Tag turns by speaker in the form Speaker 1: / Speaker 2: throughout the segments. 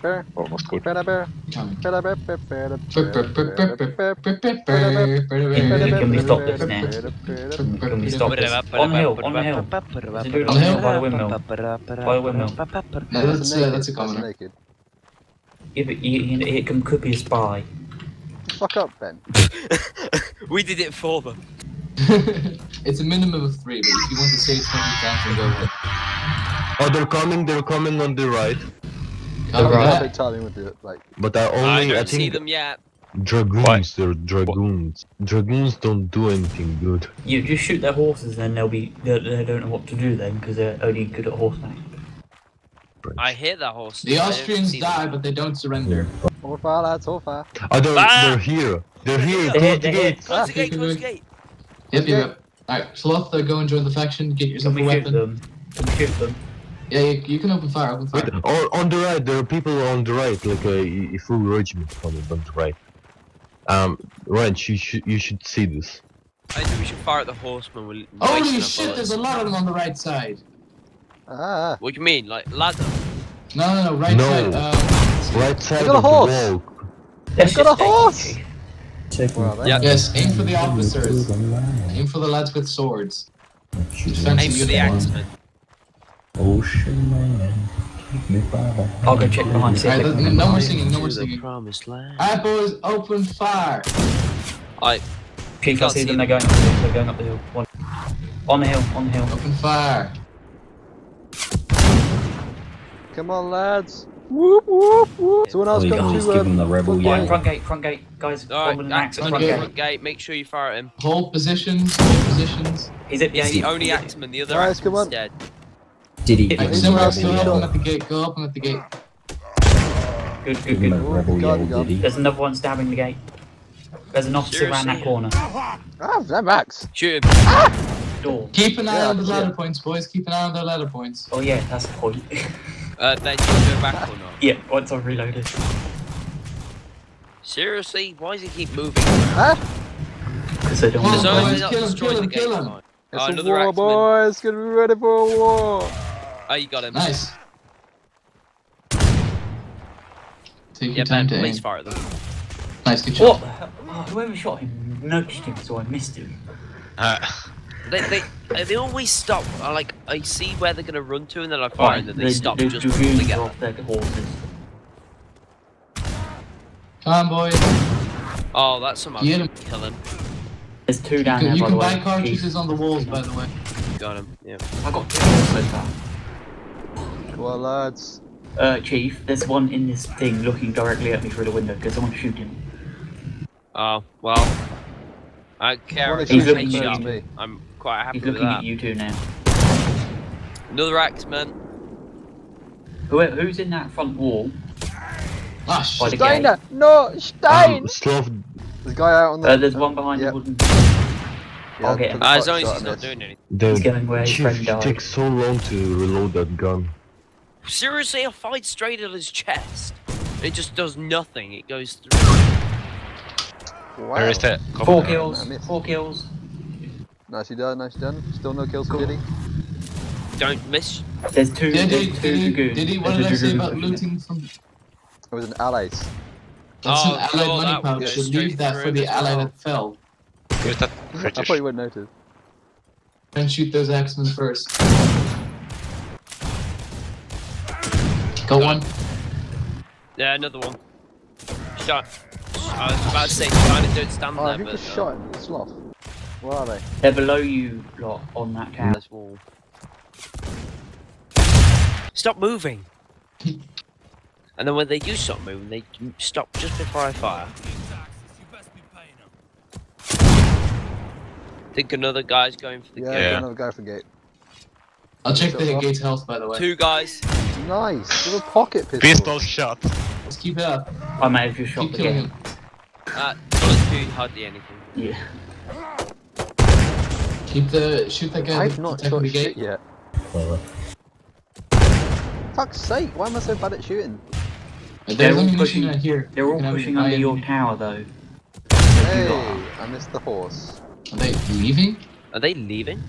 Speaker 1: bear,
Speaker 2: Almost good.
Speaker 1: bear, bear,
Speaker 3: Coming.
Speaker 1: bear, bear, bear, bear, bear,
Speaker 4: Can we stop this now? Can we stop this? On the hill, on the hill. There's a dude on the hill by the windmill. By the windmill.
Speaker 3: No, that's, uh, that's a commoner.
Speaker 1: naked.
Speaker 4: Yeah, but he, he, it can, could be a spy.
Speaker 1: Fuck up, Ben.
Speaker 5: we did it for them.
Speaker 3: it's a minimum of three, but if you want to say 20 times, then go ahead.
Speaker 6: Oh, they're coming. They're coming on the right.
Speaker 3: Copy
Speaker 1: I
Speaker 3: that.
Speaker 1: think timing with it, like,
Speaker 6: But I
Speaker 5: I
Speaker 6: only
Speaker 5: don't
Speaker 6: I,
Speaker 5: see them yet.
Speaker 6: dragoons. They're dragoons. Dragoons don't do anything good.
Speaker 4: You just shoot their horses, then they'll be they, they don't know what to do then because they're only good at horseback.
Speaker 5: I hear that horse.
Speaker 3: The Austrians die, but they don't surrender.
Speaker 1: all far, lads, all far.
Speaker 6: Oh, they're,
Speaker 5: Ah!
Speaker 6: they're here. They're here.
Speaker 4: They're-
Speaker 6: Close the gate.
Speaker 5: Close the
Speaker 1: Ah,
Speaker 5: gate, close the gate.
Speaker 3: Yep, yep, yep. Alright, Sloth, uh, go and join the faction, get yourself
Speaker 4: Can
Speaker 3: a
Speaker 4: we shoot
Speaker 3: weapon.
Speaker 4: them? Can we shoot them?
Speaker 3: Yeah, you, you can open fire, open fire.
Speaker 6: Wait, oh, on the right, there are people on the right, like a, a full regiment coming on the right. Um, Ranch, you should you should see this.
Speaker 5: I think we should fire at the horseman. We're
Speaker 3: Holy shit,
Speaker 5: bullets.
Speaker 3: there's a lot of them on the right side.
Speaker 1: Ah,
Speaker 5: What do you mean? Like ladder?
Speaker 3: No, no, no, right
Speaker 6: No.
Speaker 3: side. Um,
Speaker 6: Right side They
Speaker 1: got a
Speaker 6: of the
Speaker 1: horse.
Speaker 6: wall.
Speaker 4: Let's
Speaker 1: got a horse!
Speaker 4: it, Chief.
Speaker 1: well, then.
Speaker 5: Yeah.
Speaker 3: yes, aim for the officers. Aim for the lads with swords. Defensive
Speaker 5: Aim for the
Speaker 3: uniform.
Speaker 5: Axeman.
Speaker 7: Ocean man, take me by the
Speaker 4: I'll go check behind. See if
Speaker 3: no no more singing, no more singing.
Speaker 5: promised land.
Speaker 3: Alright, boys, open fire.
Speaker 5: I
Speaker 4: Chief, I
Speaker 5: Can't
Speaker 4: see
Speaker 5: see
Speaker 4: them.
Speaker 5: them.
Speaker 4: They're going up the hill. They're going up the hill. One. On the hill. On the hill.
Speaker 3: Open fire.
Speaker 1: Come on, lads. Whoop, whoop, whoop. Someone else
Speaker 7: you
Speaker 1: come
Speaker 7: guys
Speaker 1: to,
Speaker 7: give him the
Speaker 1: um,
Speaker 7: rebel
Speaker 1: front
Speaker 7: yell.
Speaker 4: Front gate. Front gate, guys.
Speaker 5: Alright,
Speaker 4: an axe at
Speaker 3: okay.
Speaker 4: front gate.
Speaker 5: front gate. Make sure you fire at him.
Speaker 3: Hold positions, hold positions.
Speaker 4: He's at the
Speaker 5: He's the only axeman. The other
Speaker 1: Guys, come
Speaker 5: axeman's
Speaker 1: on.
Speaker 5: dead.
Speaker 7: Did he?
Speaker 4: Hey,
Speaker 3: Alright,
Speaker 1: he's
Speaker 3: someone else go
Speaker 1: being
Speaker 3: up
Speaker 1: shot.
Speaker 3: at the gate, go up I'm at the gate.
Speaker 4: Good, good, good.
Speaker 7: rebel
Speaker 1: God,
Speaker 7: yell, did he?
Speaker 4: There's another one stabbing the gate. There's an officer around that corner.
Speaker 1: Ah, that Max.
Speaker 5: Shoot him.
Speaker 4: Door.
Speaker 3: Keep an eye
Speaker 1: Yeah,
Speaker 3: on the ladder
Speaker 1: yeah.
Speaker 3: points, boys. Keep an eye on the ladder points.
Speaker 4: Oh yeah, that's the point.
Speaker 5: Uh, then you go back or not?
Speaker 4: yeah, once I've reloaded.
Speaker 5: Seriously? Why does he keep moving?
Speaker 1: Ah,
Speaker 4: Because they don't
Speaker 3: Come
Speaker 5: There's
Speaker 3: on,
Speaker 4: want
Speaker 5: always
Speaker 3: boys, kill him, kill
Speaker 5: the
Speaker 3: him,
Speaker 5: gate.
Speaker 3: kill him.
Speaker 1: it's
Speaker 5: Oh,
Speaker 1: a
Speaker 5: another
Speaker 1: war,
Speaker 5: axeman.
Speaker 1: boys. Get ready for a war.
Speaker 5: Oh, you got him.
Speaker 3: Nice. Take
Speaker 5: Yeah,
Speaker 3: your time
Speaker 5: Ben,
Speaker 3: to
Speaker 5: please
Speaker 3: aim.
Speaker 5: fire at them.
Speaker 3: Nice, good
Speaker 4: What
Speaker 3: shot.
Speaker 4: the? Oh, whoever shot him nudged him, so I missed him.
Speaker 5: They, they, uh, they always stop. I like, I see where they're gonna run to, and then I fire, and then they
Speaker 4: the,
Speaker 5: stop
Speaker 4: the
Speaker 5: just
Speaker 4: dragoons are
Speaker 5: together.
Speaker 4: off their horses.
Speaker 3: Come on, boys.
Speaker 5: Oh, that's some
Speaker 3: Get him.
Speaker 5: Kill him.
Speaker 4: There's two
Speaker 3: You
Speaker 4: down
Speaker 3: can,
Speaker 4: there,
Speaker 3: you can buy cartridges on the walls, by the way.
Speaker 5: Got him. Yeah.
Speaker 4: I got two kills so far.
Speaker 1: Come on, lads.
Speaker 4: Uh, Chief, there's one in this thing looking directly at me through the window because I want to shoot him.
Speaker 5: Oh well. I don't care.
Speaker 1: Wanna
Speaker 5: if
Speaker 4: He's
Speaker 5: he's
Speaker 4: looking at
Speaker 1: to me.
Speaker 5: I'm quite happy
Speaker 4: He's
Speaker 5: with
Speaker 4: looking
Speaker 5: that.
Speaker 4: at you two now.
Speaker 5: Another axeman.
Speaker 4: Who, who's in that front wall?
Speaker 3: Ah,
Speaker 4: By
Speaker 3: shit.
Speaker 4: the gate.
Speaker 1: Steiner! No! Stein!
Speaker 6: Um, Sloth,
Speaker 1: There's a guy out on the.
Speaker 4: Uh, there's one behind
Speaker 1: Yep.
Speaker 4: the wooden.
Speaker 1: Yeah,
Speaker 4: I'll get him.
Speaker 1: a
Speaker 5: Ah, as long as he's not
Speaker 1: this.
Speaker 5: doing anything.
Speaker 6: the
Speaker 4: He's going where his
Speaker 6: chief
Speaker 4: friend died.
Speaker 6: takes so long to reload that gun.
Speaker 5: Seriously, I fired straight at his chest. It just does nothing. It goes through.
Speaker 1: Wow.
Speaker 2: Where is that?
Speaker 4: Four
Speaker 1: I
Speaker 4: kills.
Speaker 1: missed.
Speaker 4: Four kills.
Speaker 1: Nicely done, nicely done. Still no kills for
Speaker 4: Cool.
Speaker 1: Diddi.
Speaker 5: Don't miss.
Speaker 4: There's two.
Speaker 3: Did he,
Speaker 4: there's two
Speaker 3: did he,
Speaker 4: dragoons.
Speaker 3: did he, what did I say about looting from...
Speaker 1: It was an allies.
Speaker 3: That's
Speaker 5: Oh,
Speaker 3: an allied
Speaker 5: no,
Speaker 3: money pouch. You
Speaker 5: straight
Speaker 3: leave that for the ally
Speaker 5: well.
Speaker 3: that fell.
Speaker 2: Where's that
Speaker 1: I
Speaker 2: British?
Speaker 1: thought you wouldn't notice.
Speaker 3: And shoot those axemen first. Go one.
Speaker 5: Yeah, another one. Shot. I was about to say, kind of don't stand
Speaker 1: Oh,
Speaker 5: there,
Speaker 1: who
Speaker 5: but.
Speaker 1: just shot him? The sloth. Where are they?
Speaker 4: They're below you lot on that tower.
Speaker 5: this wall. Stop moving! and then when they do stop moving, they stop just before I fire. Think another guy's going for the
Speaker 1: Yeah,
Speaker 5: gate.
Speaker 1: there's another guy for the gate.
Speaker 3: I'll check the
Speaker 1: far.
Speaker 3: gate's health, by the way.
Speaker 5: Two guys.
Speaker 1: Nice. With a pocket pistol.
Speaker 2: Pistol shot.
Speaker 3: Let's keep it up.
Speaker 4: I may have just shot
Speaker 3: Keep
Speaker 4: the
Speaker 3: killing
Speaker 4: gate.
Speaker 3: him.
Speaker 5: Uh, bullets do hardly anything.
Speaker 4: Yeah.
Speaker 3: Keep the... Shoot that guy
Speaker 1: I've not
Speaker 3: protecting
Speaker 1: shot
Speaker 3: the
Speaker 1: shit
Speaker 3: gate.
Speaker 1: yet.
Speaker 7: Clever.
Speaker 1: Fuck's sake, why am I so bad at shooting?
Speaker 3: There's
Speaker 4: They're all
Speaker 3: ammunition
Speaker 4: pushing-
Speaker 3: right here.
Speaker 4: They're all pushing under your tower though.
Speaker 1: Hey, I missed the horse.
Speaker 3: Are they leaving?
Speaker 5: Are they leaving?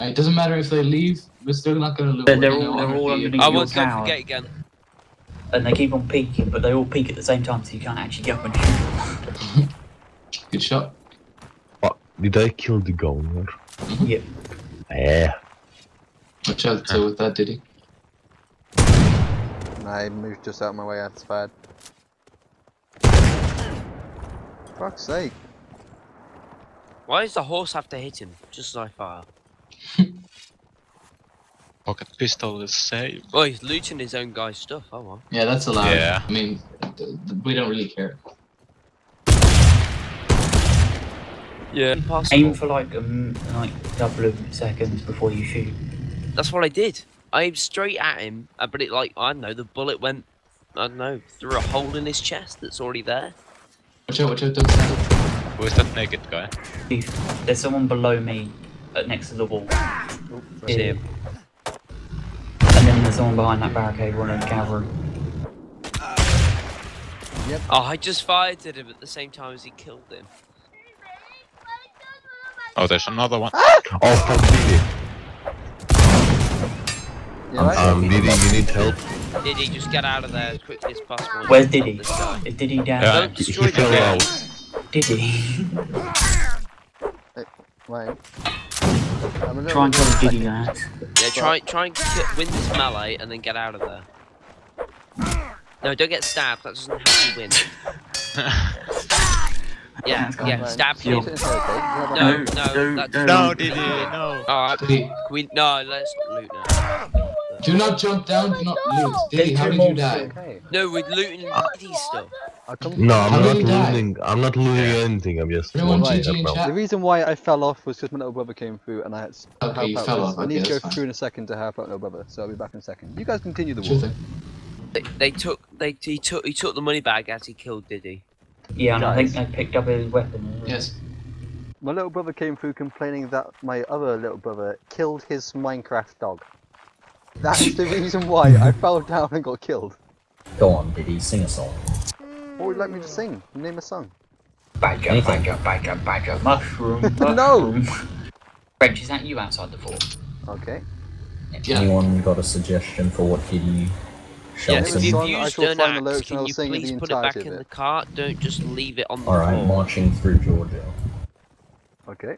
Speaker 3: It doesn't matter if they leave, we're still not gonna loot.
Speaker 4: They're-
Speaker 3: We're
Speaker 4: they're
Speaker 3: gonna
Speaker 4: all- they're all underneath
Speaker 5: I
Speaker 4: your
Speaker 5: won't go
Speaker 4: tower.
Speaker 5: for gate again.
Speaker 4: and they keep on peeking, but they all peek at the same time, so you can't actually get up and shoot.
Speaker 3: Good shot.
Speaker 6: What? Did I kill the governor? Mm-hmm.
Speaker 4: Yep.
Speaker 6: Yeah.
Speaker 3: Watch out so with that, did he?
Speaker 1: Nah, he moved just out of my way, that's bad. Fuck's sake.
Speaker 5: Why does the horse have to hit him just as I fire?
Speaker 2: Pocket pistol is safe.
Speaker 5: Oh, he's looting his own guy's stuff. Oh well.
Speaker 3: Yeah, that's allowed.
Speaker 2: Yeah.
Speaker 3: I mean, th- th- we don't really care.
Speaker 5: Yeah. Impossible.
Speaker 4: Aim for like um like double of seconds before you shoot.
Speaker 5: That's what I did. I aimed straight at him, uh, but it like I don't know. The bullet went, I don't know, through a hole in his chest that's already there.
Speaker 3: Watch out, watch out, don't stand up.
Speaker 2: Who is that naked guy?
Speaker 4: There's someone below me, uh, next to the wall.
Speaker 5: I see him.
Speaker 4: And then there's someone behind that barricade running cavalry.
Speaker 5: Oh, I just fired at him at the same time as he killed him.
Speaker 2: Oh, there's another one.
Speaker 6: Oh, fuck Diddi.
Speaker 1: Yeah, right?
Speaker 6: Um, Diddi, you need help?
Speaker 5: Did he just get out of there as quickly as possible?
Speaker 4: Where's Diddi?
Speaker 5: This.
Speaker 4: Is Diddi down?
Speaker 2: Yeah.
Speaker 5: Don't
Speaker 6: He,
Speaker 5: destroy
Speaker 6: he
Speaker 5: the
Speaker 6: fell
Speaker 5: game.
Speaker 6: Out.
Speaker 4: Diddi.
Speaker 1: Wait. I'm a little
Speaker 4: Try and
Speaker 1: bit-
Speaker 4: tell Diddi that.
Speaker 5: Yeah, try try and ki- win this melee and then get out of there. No, don't get stabbed. That doesn't help you win. Yeah,
Speaker 4: That's
Speaker 5: yeah, stab him.
Speaker 1: okay,
Speaker 5: No, no,
Speaker 4: no,
Speaker 5: that's
Speaker 4: no.
Speaker 2: no, Diddi, no.
Speaker 5: Alright, we no, let's loot now.
Speaker 3: Do not jump down, oh do not loot.
Speaker 4: Diddi,
Speaker 3: how did you die?
Speaker 1: Okay.
Speaker 5: No, we're looting Diddi's stuff.
Speaker 1: I'll come
Speaker 6: No, I'm not
Speaker 3: did
Speaker 6: looting. I'm not looting anything. I'm just.
Speaker 3: Everyone
Speaker 6: wanting
Speaker 3: GG
Speaker 6: to
Speaker 3: in
Speaker 6: help out.
Speaker 3: chat.
Speaker 1: The reason why I fell off was because my little brother came through and I had to
Speaker 3: Okay,
Speaker 1: help
Speaker 3: you
Speaker 1: out.
Speaker 3: fell off,
Speaker 1: I need to go
Speaker 3: that's fine.
Speaker 1: through in a second to help out little brother, so I'll be back in a second. You guys continue the war.
Speaker 5: They, they took they he took he took the money bag as he killed Diddi.
Speaker 4: Yeah, and I think
Speaker 1: Guys.
Speaker 4: they picked up his weapon.
Speaker 3: Yes.
Speaker 1: My little brother came through complaining that my other little brother killed his Minecraft dog. That is the reason why I fell down and got killed.
Speaker 7: Go on, Diddi, sing a song.
Speaker 1: What would you like me to sing? Name a song.
Speaker 4: Badger,
Speaker 7: Anything.
Speaker 4: badger, badger, badger, mushroom,
Speaker 1: No.
Speaker 4: mushroom. French, is that you outside the fort?
Speaker 1: Okay.
Speaker 3: Yeah.
Speaker 7: Anyone got a suggestion for what Diddi shall
Speaker 5: Yeah,
Speaker 1: Name a
Speaker 5: if you've
Speaker 1: I
Speaker 5: used
Speaker 1: shall
Speaker 5: an
Speaker 1: find the
Speaker 5: axe,
Speaker 1: lyrics
Speaker 5: can you
Speaker 1: sing
Speaker 5: please put it back in
Speaker 1: of
Speaker 5: the
Speaker 1: it.
Speaker 5: cart? Don't just leave it on the
Speaker 7: Alright,
Speaker 5: floor.
Speaker 7: marching through Georgia.
Speaker 1: Okay.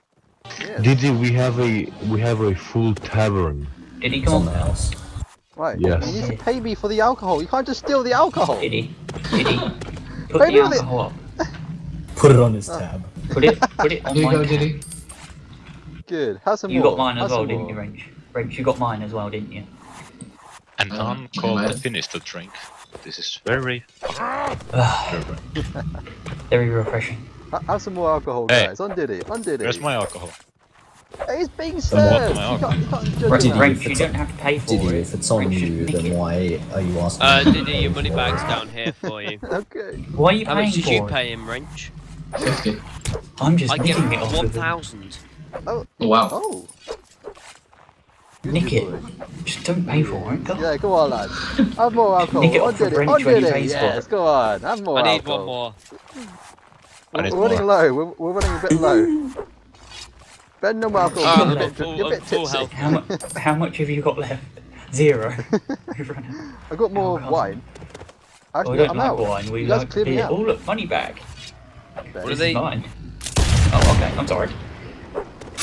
Speaker 1: Yeah.
Speaker 6: Diddi, we have a we have a full tavern.
Speaker 4: Did he
Speaker 7: It's on
Speaker 4: come
Speaker 7: the
Speaker 4: on?
Speaker 7: house.
Speaker 1: Right.
Speaker 6: Yes.
Speaker 1: You need to pay me for the alcohol. You can't just steal the alcohol.
Speaker 4: Did he? Did he? Put
Speaker 1: Maybe
Speaker 4: the
Speaker 1: on the-
Speaker 4: up.
Speaker 7: Put it on his tab.
Speaker 4: Put it, put it on
Speaker 3: Here you
Speaker 4: my
Speaker 3: go,
Speaker 4: tab.
Speaker 3: Diddi.
Speaker 1: Good. Have some
Speaker 4: You
Speaker 1: more.
Speaker 4: You got mine as
Speaker 1: Have
Speaker 4: well, didn't
Speaker 1: more.
Speaker 4: you, Wrench? Wrench, you got mine as well, didn't you?
Speaker 2: And
Speaker 3: Um,
Speaker 2: none called
Speaker 3: never
Speaker 2: to finish the drink. This is very.
Speaker 4: Very refreshing.
Speaker 1: Ha- Have some more alcohol,
Speaker 2: Hey.
Speaker 1: guys. On Diddi. On Diddi.
Speaker 2: Where's my alcohol?
Speaker 1: Hey, It's being served.
Speaker 2: my
Speaker 1: You can't, you can't judge
Speaker 4: Wrench,
Speaker 7: Diddi,
Speaker 1: that.
Speaker 4: Wrench,
Speaker 7: if
Speaker 4: you don't have to pay for
Speaker 7: Diddi,
Speaker 4: it.
Speaker 7: if it's on
Speaker 4: Wrench,
Speaker 7: you, then
Speaker 4: it.
Speaker 7: why are you asking
Speaker 5: Uh,
Speaker 7: me to
Speaker 5: Diddi,
Speaker 7: pay
Speaker 5: your money
Speaker 7: for
Speaker 5: bag's
Speaker 7: it?
Speaker 5: down here for you.
Speaker 1: Okay.
Speaker 4: Why are you
Speaker 5: How
Speaker 4: paying
Speaker 5: much did
Speaker 4: for
Speaker 5: you
Speaker 4: it?
Speaker 5: pay him, Wrench?
Speaker 3: Fifty.
Speaker 4: I'm just
Speaker 5: I get
Speaker 4: nicking it off him.
Speaker 5: thousand.
Speaker 3: Oh, wow.
Speaker 1: Oh. Good
Speaker 4: Nick it. Just don't pay for it. Go.
Speaker 1: Yeah, go on, lads. Have more alcohol.
Speaker 4: Nick it
Speaker 1: On
Speaker 4: off the
Speaker 1: Diddi.
Speaker 4: French
Speaker 1: On
Speaker 4: when he
Speaker 1: Diddi.
Speaker 4: pays for
Speaker 1: Yes,
Speaker 4: it.
Speaker 1: go on. Have more
Speaker 5: I need
Speaker 1: alcohol.
Speaker 5: one more.
Speaker 2: I
Speaker 1: We're,
Speaker 2: need
Speaker 1: we're running low. We're, we're running a bit low. Ben, no more alcohol.
Speaker 5: Oh,
Speaker 1: you're,
Speaker 5: I'm
Speaker 1: a bit,
Speaker 5: full-
Speaker 1: you're a
Speaker 5: I'm
Speaker 1: bit
Speaker 5: full
Speaker 1: tipsy.
Speaker 5: health.
Speaker 4: How, mu- how much have you got left? Zero. We've.
Speaker 1: I got more
Speaker 4: Alcohol.
Speaker 1: wine.
Speaker 4: Oh, we don't
Speaker 1: I'm
Speaker 4: like
Speaker 1: out.
Speaker 4: wine. We
Speaker 1: you guys
Speaker 4: like
Speaker 1: clear me
Speaker 4: beer.
Speaker 1: out.
Speaker 4: Oh, look, money bag.
Speaker 1: Ben.
Speaker 5: What are
Speaker 4: This
Speaker 5: they?
Speaker 4: mine. Oh, okay. I'm sorry.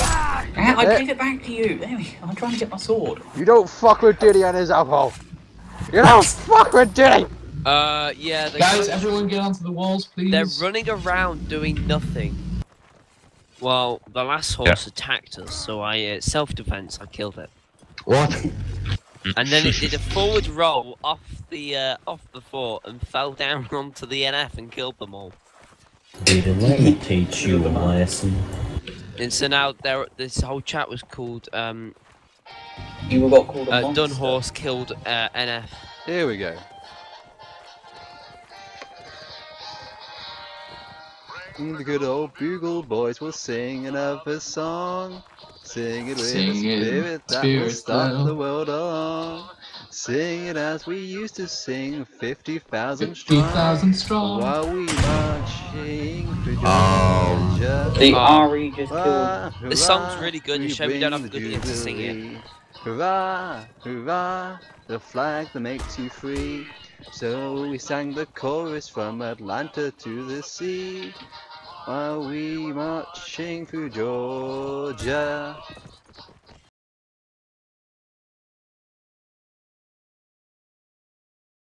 Speaker 4: Ah, I
Speaker 1: Eh.
Speaker 4: gave it back to you. There we go. I'm trying to get my sword.
Speaker 1: You don't fuck with Diddi and his alcohol. You don't fuck with Diddi.
Speaker 5: Uh, yeah.
Speaker 3: Guys, everyone get onto the walls, please.
Speaker 5: They're running around doing nothing. Well, the last horse attacked us, so I, uh, self-defense, I killed it.
Speaker 6: What?
Speaker 5: And then it did a forward roll off the uh, off the fort and fell down onto the NF and killed them all.
Speaker 7: Diddi, let me teach you a lesson.
Speaker 5: And so now there, this whole chat was called um,
Speaker 4: You were got called a
Speaker 5: uh,
Speaker 4: monster.
Speaker 5: Dun Horse killed uh, NF.
Speaker 1: Here we go. The good old Bugle Boys will sing another song. Sing it with
Speaker 3: Sing
Speaker 1: a
Speaker 3: it,
Speaker 1: spirit that will
Speaker 3: spirit
Speaker 1: start
Speaker 3: that'll-
Speaker 1: the world along. Sing it as we used to sing 50,000 strong.
Speaker 3: 50,000 strong.
Speaker 1: While we marching through
Speaker 6: Um,
Speaker 1: Georgia.
Speaker 4: The
Speaker 5: Oh.
Speaker 4: RE just killed.
Speaker 5: This song's really good, you show me don't
Speaker 1: bring
Speaker 5: have
Speaker 1: the
Speaker 5: good ears to sing it.
Speaker 1: jubilee. Hurrah, hurrah, the flag that makes you free. So we sang the chorus from Atlanta to the sea. While we marching through Georgia.